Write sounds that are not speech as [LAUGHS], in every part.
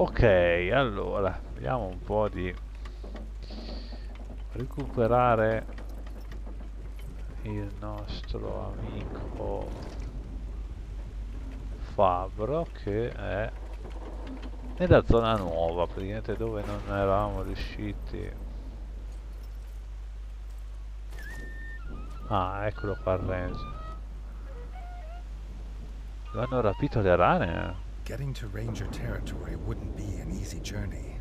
Ok, allora, vediamo un po' di recuperare il nostro amico Fabro che è nella zona nuova, praticamente dove non eravamo riusciti. Ah, eccolo qua Renzo. Lo hanno rapito le rane? Getting to Ranger territory wouldn't be an easy journey.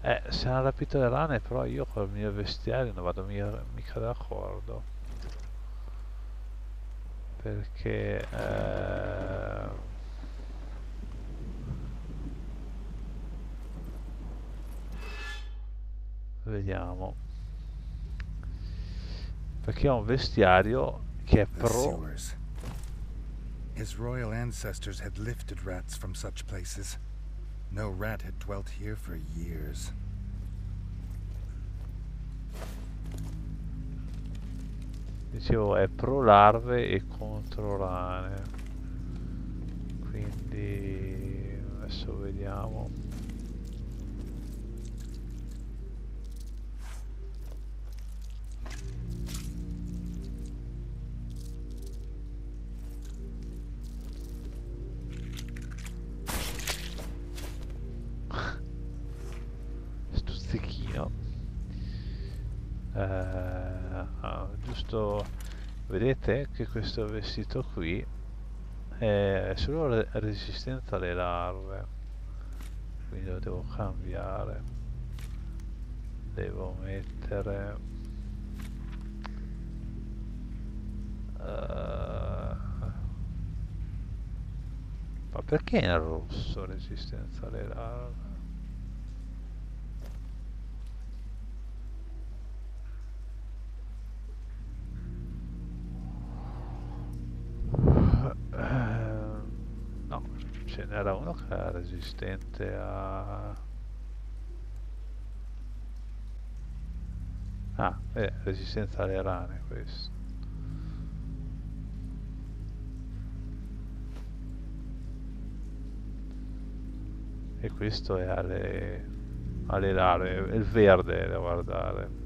Eh, se hanno rapito le rane, però io col mio vestiario non vado mica, d'accordo. Perché... Eh... Vediamo. Perché ho un vestiario che è pro... His royal ancestors had lifted rats from such places. No rat had dwelt here for years. Dicevo è pro larve e contro rane. Quindi adesso vediamo. Ah, giusto vedete che questo vestito qui è solo re- resistente alle larve quindi lo devo cambiare devo mettere eh, ma perché in rosso resistenza alle larve ce n'era uno che era resistente a... Ah, eh, resistenza alle rane questo. E questo è alle, alle è il verde da guardare.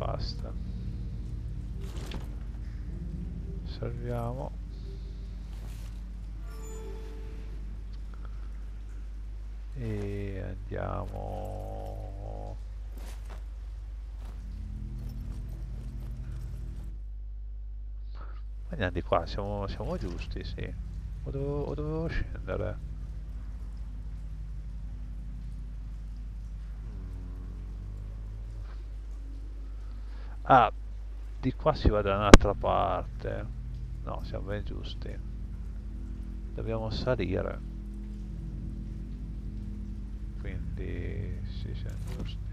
Basta. Salviamo. E andiamo. Andiamo di qua siamo, siamo giusti sì. O dovevo, o dovevo scendere Ah, di qua si va da un'altra parte. No, siamo ben giusti. Dobbiamo salire. Quindi sì, siamo giusti.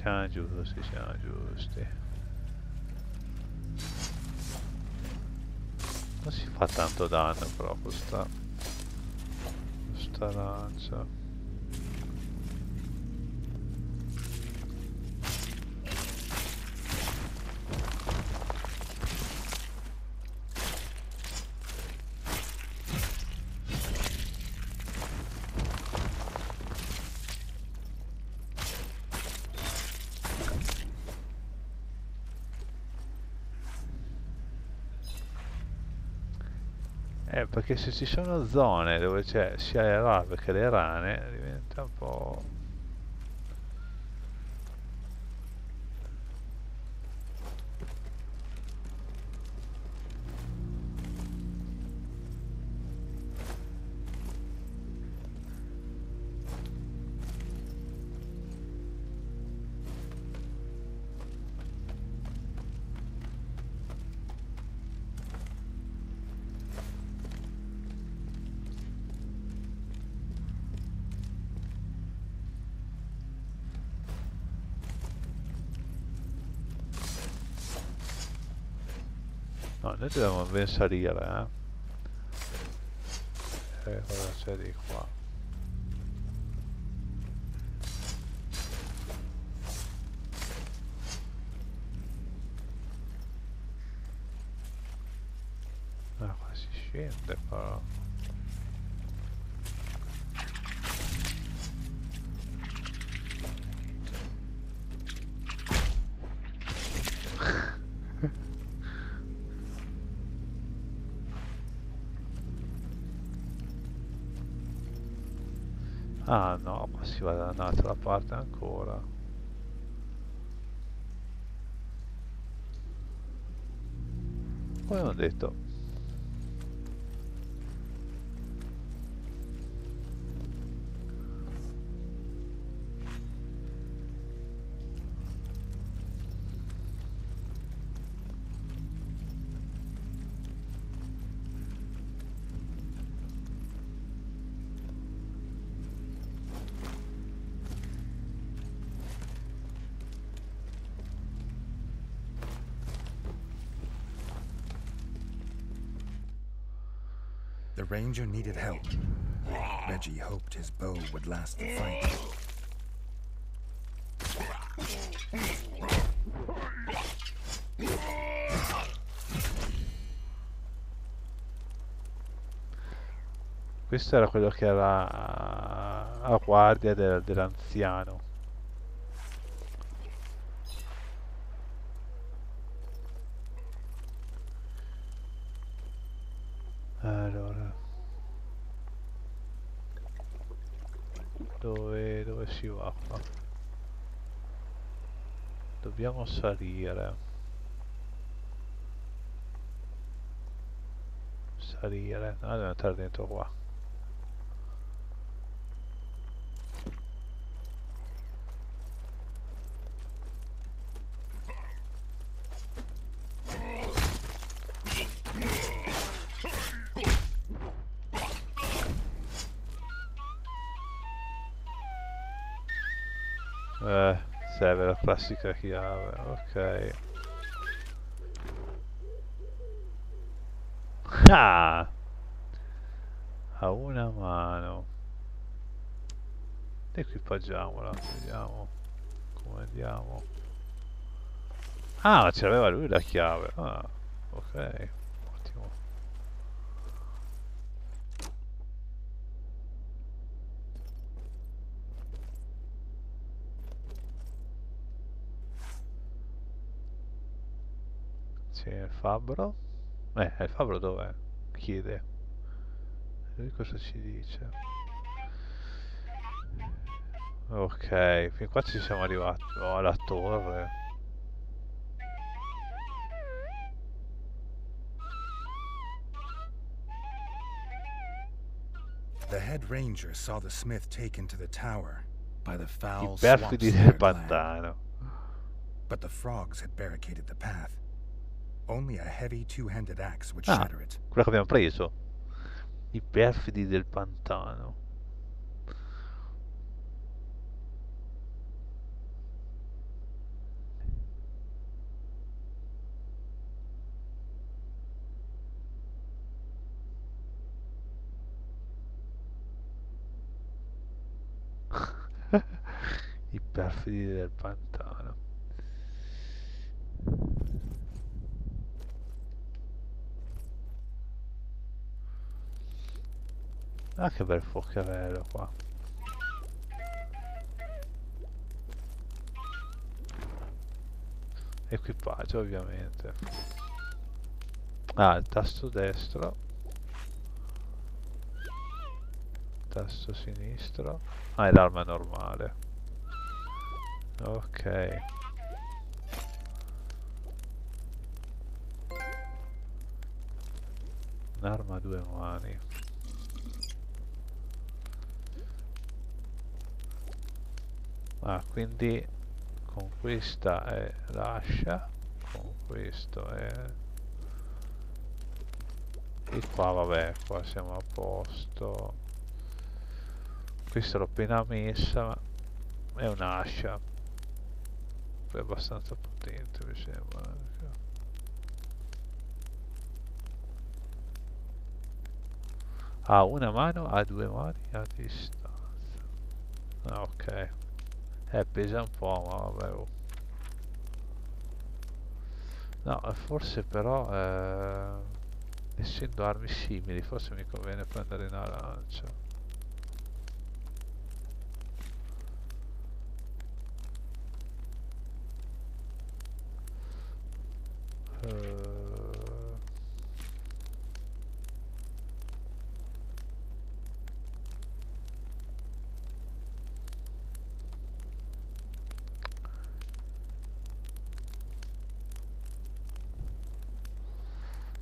Siamo giusti, siamo giusti. Non si fa tanto danno però questa, questa lancia. Eh, perché se ci sono zone dove c'è sia le larve che le rane, diventa un po'... No, noi dobbiamo ben salire, eh. E cosa c'è di qua? Ah, qua si scende però. Ah no, qua si va da un'altra parte ancora. Come ho detto, The ranger needed help. Reggie hoped his bow would last the fight. questo era quello che era eh, a guardia del- dell'anziano. Si va qua? Dobbiamo salire. Salire. Ah, dobbiamo entrare dentro qua. Eh, serve la classica chiave, ok. Ah! A una mano. Equipaggiamola, vediamo come andiamo. Ah, ce l'aveva lui la chiave. Ah, ok, Il fabbro. Eh, il fabbro dov'è? Chiede. Lui cosa ci dice? Ok, fin qua ci siamo arrivati. Oh, alla torre. The head ranger saw the smith taken to the tower by the I foul perfidi del pantano. But the frogs had barricaded the path. Ah. Quello che abbiamo preso. I perfidi del pantano. [LAUGHS] I perfidi del pantano. Ah, che bel focherello qua. Equipaggio, ovviamente. Ah, il tasto destro. Tasto sinistro. Ah, è l'arma normale. Ok. Un'arma a due mani. ah, quindi con questa è l'ascia con questo è e qua vabbè qua siamo a posto. Questa l'ho appena messa ma è un'ascia. È abbastanza potente mi sembra eh. ha una mano a due mani a distanza. Ah, ok. Eh, pesa un po', ma vabbè. oh. No, eh, forse però, eh, essendo armi simili, forse mi conviene prendere una lancia.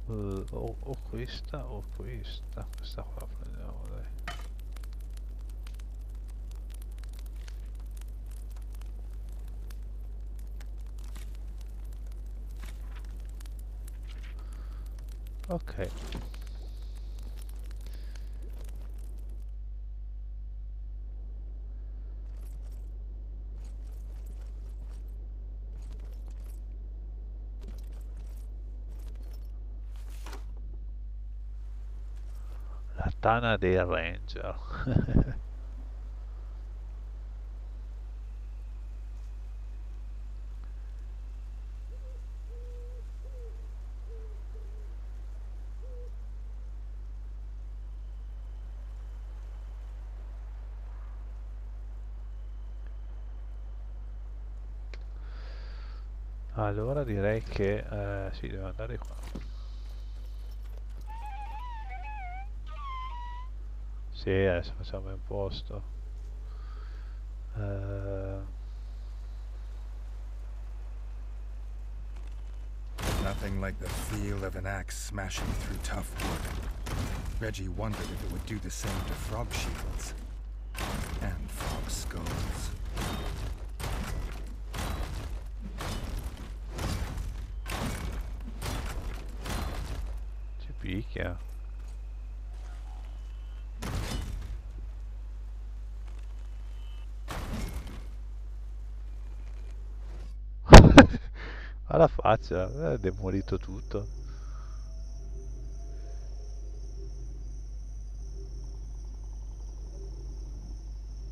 Eh, eh, o, o questa o questa. Questa qua prendiamo, dai. Ok. La tana dei ranger. [LAUGHS] Allora direi che eh, sì, devo andare qua. Sì, facciamo in posto. Eh, Nothing like the feel of an axe smashing through tough wood. Reggie wondered if it would do the same to frog shields. And frog skulls. ci picchia. Alla faccia, è demolito tutto.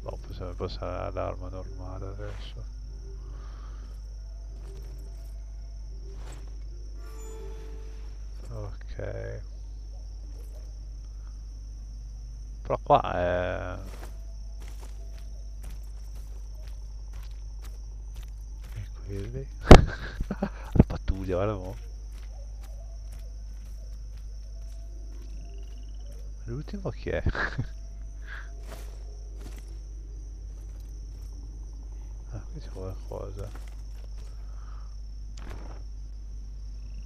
Boh, possiamo passare all'arma normale adesso. Ok. Però qua è... E quelli... [LAUGHS] La pattuglia, guarda mo'. L'ultimo chi è? [LAUGHS] Ah, qui c'è qualcosa.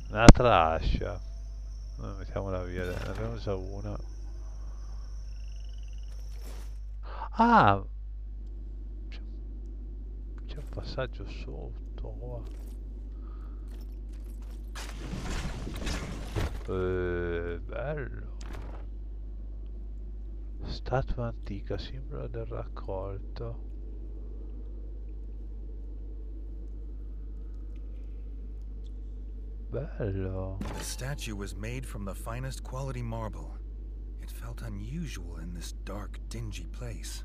Un'altra ascia. No, mettiamola via, ne abbiamo già una. Ah! C'è c'è un passaggio sotto qua. Eh, bello. Statua antica, simbolo del raccolto. Bello. The statue was made from the finest quality marble. It felt unusual in this dark, dingy place.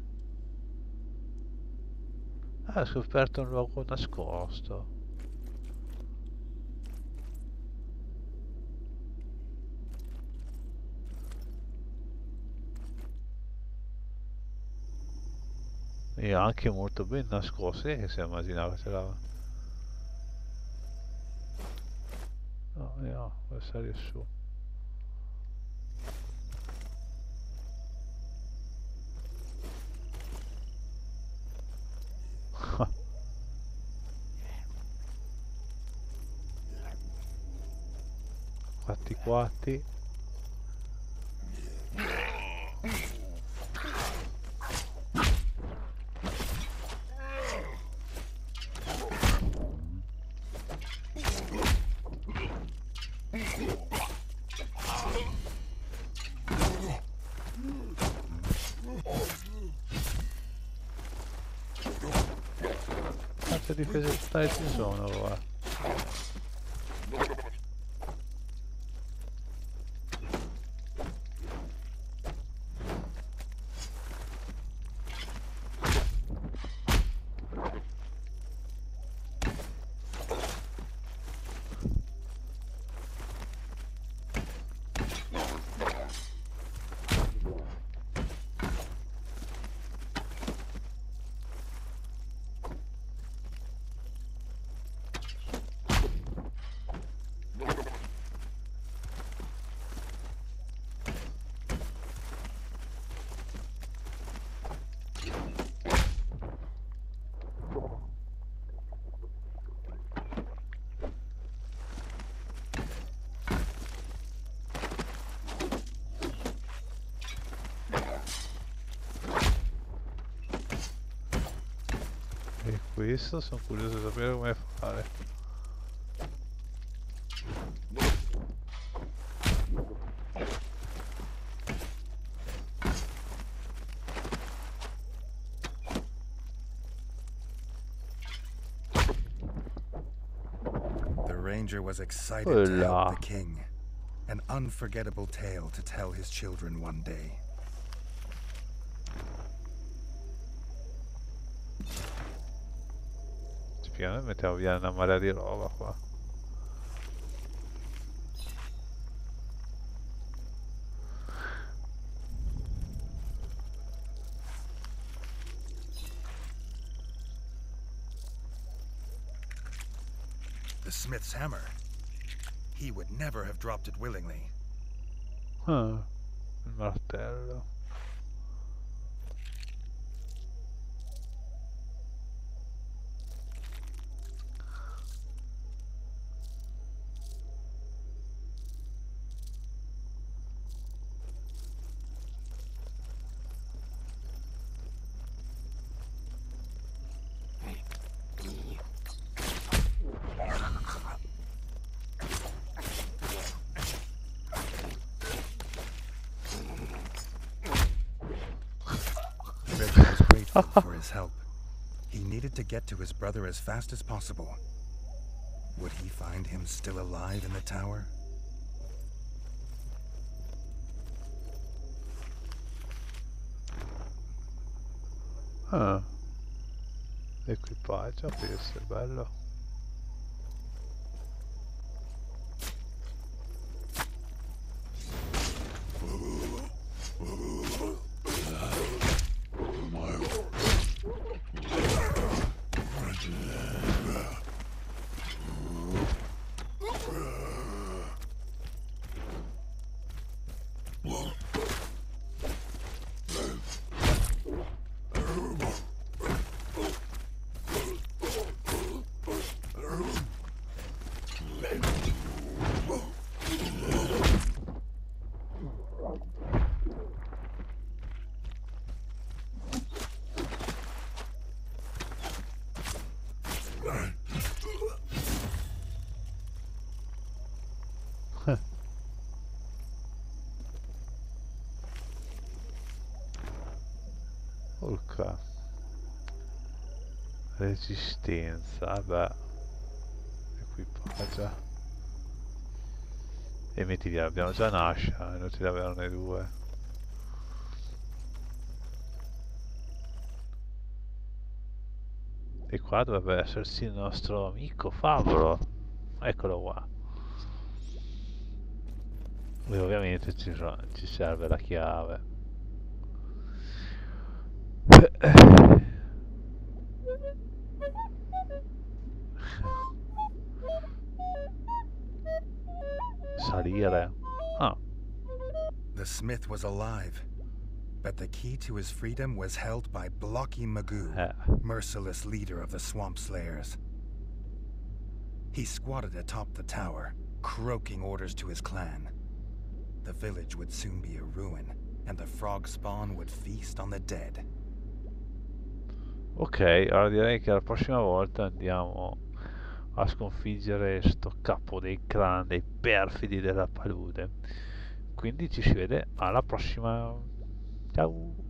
Ah, ho scoperto un luogo nascosto. E anche molto ben nascosto, eh, che si immaginava ce l'aveva. No, salire su. [LAUGHS] Quatti quatti. defesa está atingindo, não questo sono curioso di sapere come fare. The ranger was excited to help the king. An unforgettable tale to tell his children one day. Me abajo. The smith's hammer. He would never have dropped it willingly. Huh. Martello. Reggie was grateful for his help. He needed to get to his brother as fast as possible. Would he find him still alive in the tower? Ah. È bello. Urca. Resistenza, vabbè. Equipaggia. E metti via, abbiamo già Nasha, è inutile averne due. E qua dovrebbe esserci il nostro amico Fabro. Eccolo qua. E ovviamente ci, ci serve la chiave. Salire. Ah, The smith was alive, but the key to his freedom was held by Blocky Magoo, eh. merciless leader of the Swamp Slayers. He squatted atop the tower, croaking orders to his clan. The village would soon be a ruin, and the frog spawn would feast on the dead. Ok, allora direi che la prossima volta andiamo a sconfiggere sto capo dei clan, dei perfidi della palude. Quindi ci si vede alla prossima. Ciao!